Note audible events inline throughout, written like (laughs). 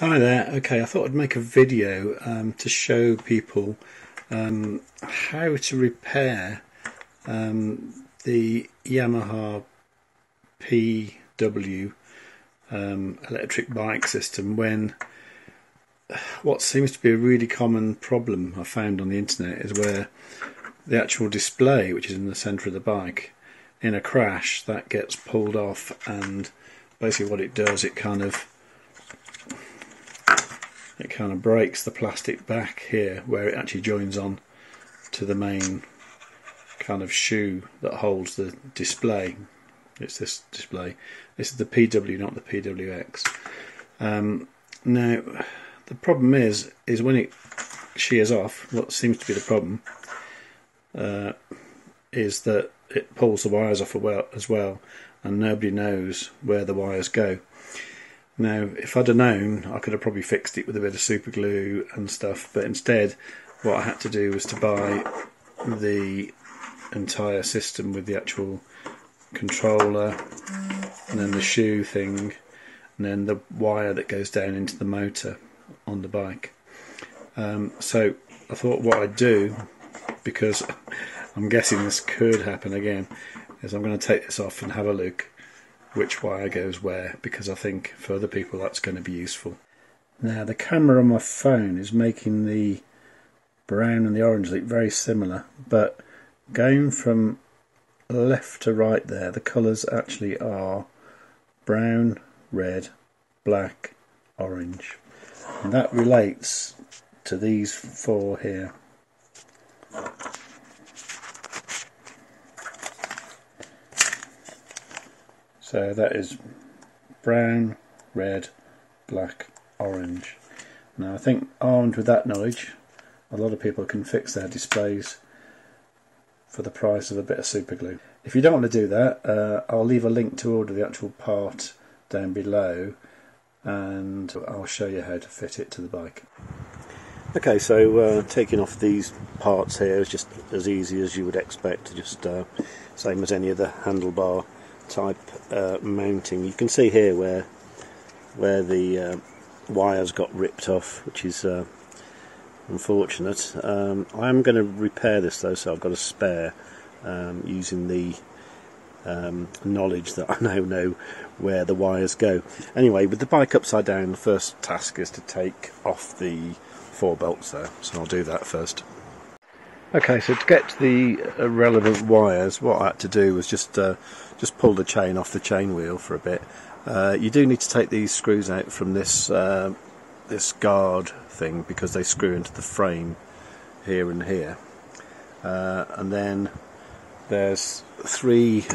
Hi there. Okay, I thought I'd make a video um, to show people um, how to repair um, the Yamaha PW um, electric bike system when what seems to be a really common problem I found on the internet is where the actual display, which is in the centre of the bike, in a crash that gets pulled off and basically what it does, it kind of it kind of breaks the plastic back here where it actually joins on to the main kind of shoe that holds the display. It's this display. This is the PW, not the PWX. Um, now, the problem is, is when it shears off, what seems to be the problem uh, is that it pulls the wires off as well, and nobody knows where the wires go. Now, if I'd have known, I could have probably fixed it with a bit of super glue and stuff, but instead, what I had to do was to buy the entire system with the actual controller and then the shoe thing and then the wire that goes down into the motor on the bike. Um, so I thought what I'd do, because (laughs) I'm guessing this could happen again, is I'm going to take this off and have a look which wire goes where because I think for other people that's going to be useful. Now the camera on my phone is making the brown and the orange look very similar but going from left to right there the colours actually are brown, red, black, orange and that relates to these four here. So that is brown, red, black, orange. Now I think armed with that knowledge, a lot of people can fix their displays for the price of a bit of super glue. If you don't want to do that, uh, I'll leave a link to order the actual part down below and I'll show you how to fit it to the bike. Okay, so uh, taking off these parts here is just as easy as you would expect, just uh, same as any other handlebar type uh, mounting. You can see here where where the uh, wires got ripped off, which is uh, unfortunate. Um, I am going to repair this though, so I've got a spare um, using the um, knowledge that (laughs) I now know where the wires go. Anyway, with the bike upside down, the first task is to take off the four bolts there, so I'll do that first. Okay, so to get the relevant wires, what I had to do was just uh, just pull the chain off the chain wheel for a bit. Uh, you do need to take these screws out from this uh, this guard thing because they screw into the frame here and here. Uh, and then there's three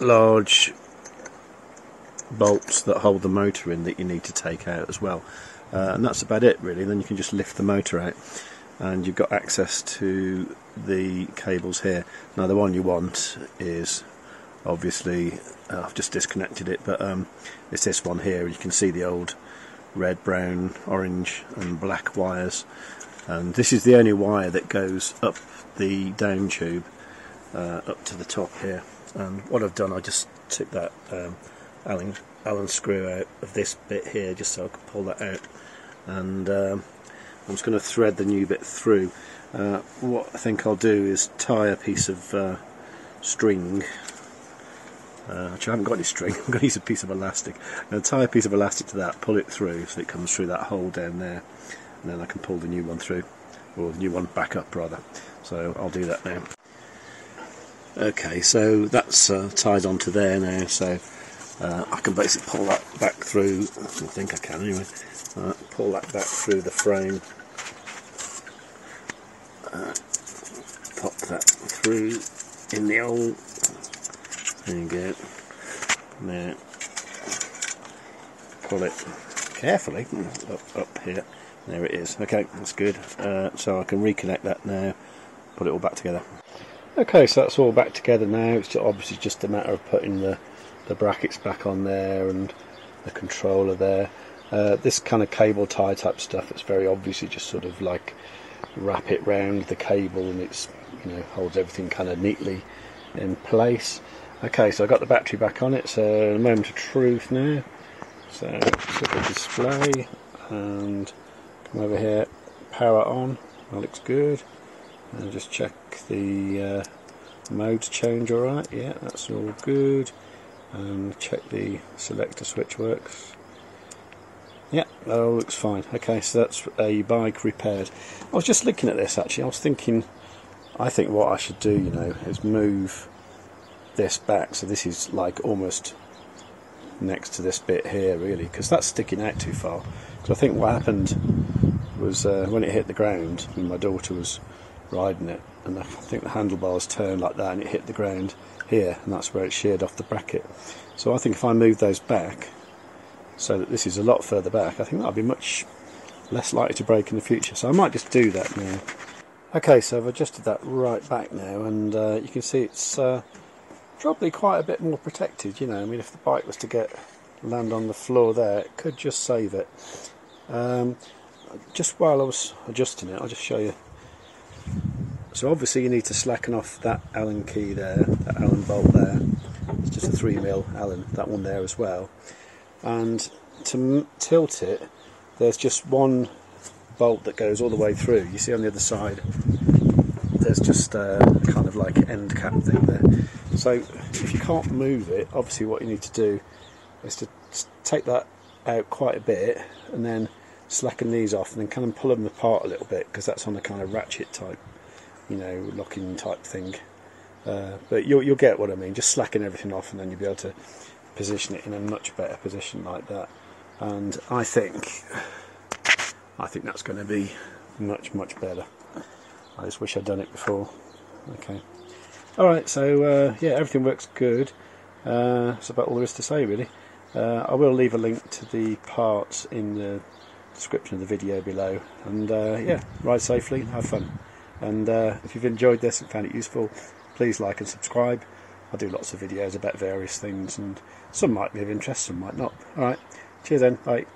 large bolts that hold the motor in that you need to take out as well. Uh, and that's about it really. Then you can just lift the motor out and you've got access to the cables here. Now the one you want is obviously uh, I've just disconnected it but um, it's this one here you can see the old red, brown, orange and black wires. And this is the only wire that goes up the down tube uh, up to the top here. And what I've done I just took that um, Allen, Allen screw out of this bit here just so I could pull that out. And um, I'm just going to thread the new bit through. Uh, what I think I'll do is tie a piece of uh, string. Uh, actually, I haven't got any string. (laughs) I'm going to use a piece of elastic. I'm going to tie a piece of elastic to that, pull it through so it comes through that hole down there, and then I can pull the new one through, or the new one back up rather. So I'll do that now. Okay, so that's uh, tied onto there now. So uh, I can basically pull that back through. I think I can anyway. Uh, pull that back through the frame. Uh, pop that through in the old. There you go. Now pull it carefully up, up here. There it is. Okay, that's good. Uh, so I can reconnect that now. Put it all back together. Okay, so that's all back together now. It's obviously just a matter of putting the the brackets back on there and the controller there. Uh, this kind of cable tie type stuff, it's very obviously just sort of like wrap it round the cable and it's you know holds everything kind of neatly in place. Okay, so I got the battery back on it. So a moment of truth now. So at the display. and come over here power on that looks good and just check the uh, modes change alright yeah that's all good and check the selector switch works. Yeah that all looks fine. Okay so that's a bike repaired. I was just looking at this actually. I was thinking I think what I should do you know is move this back. So this is like almost next to this bit here really because that's sticking out too far. Because I think what happened was uh, when it hit the ground my daughter was riding it and I think the handlebars turned like that and it hit the ground here and that's where it sheared off the bracket. So I think if I move those back so that this is a lot further back I think that'll be much less likely to break in the future. So I might just do that now. Okay so I've adjusted that right back now and uh, you can see it's uh, probably quite a bit more protected you know. I mean if the bike was to get land on the floor there it could just save it. Um, just while I was adjusting it I'll just show you so obviously you need to slacken off that Allen key there, that Allen bolt there. It's just a 3 mil Allen, that one there as well. And to tilt it, there's just one bolt that goes all the way through. You see on the other side, there's just a kind of like end cap thing there. So if you can't move it, obviously what you need to do is to take that out quite a bit and then slacken these off and then kind of pull them apart a little bit because that's on a kind of ratchet type you know, locking type thing. Uh, but you'll, you'll get what I mean, just slacken everything off and then you'll be able to position it in a much better position like that. And I think, I think that's going to be much, much better. I just wish I'd done it before. Okay. Alright, so uh, yeah, everything works good. Uh, that's about all there is to say really. Uh, I will leave a link to the parts in the description of the video below. And uh, yeah, ride safely, have fun. And uh, if you've enjoyed this and found it useful, please like and subscribe. I do lots of videos about various things, and some might be of interest, some might not. Alright, cheers then, bye.